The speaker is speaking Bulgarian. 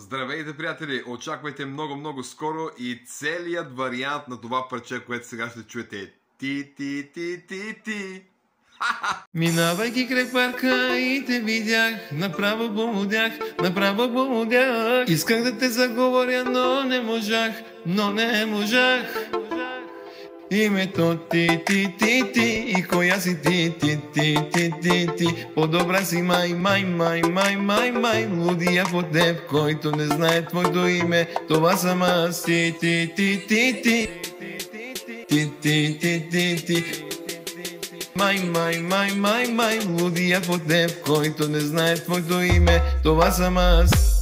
Здравейте, приятели! Очаквайте много-много скоро и целият вариант на това парче, което сега ще чуете. Ти, ти, ти, ти, ти. Минавайки край парка и те видях, направо помудях, направо помудях. Исках да те заговоря, но не можах, но не можах. Името ти, ти, ти, ти и коя си ти, ти, ти, ти, ти, ти По-добра си май, май, май, май, май, май Лудия по теб, който не знае твоето име Това съм аз, ти, ти, ти, ти, ти Ти, ти, ти, ти, ти Май, май, май, май, май Лудия по теб, който не знае твоето име Това съм аз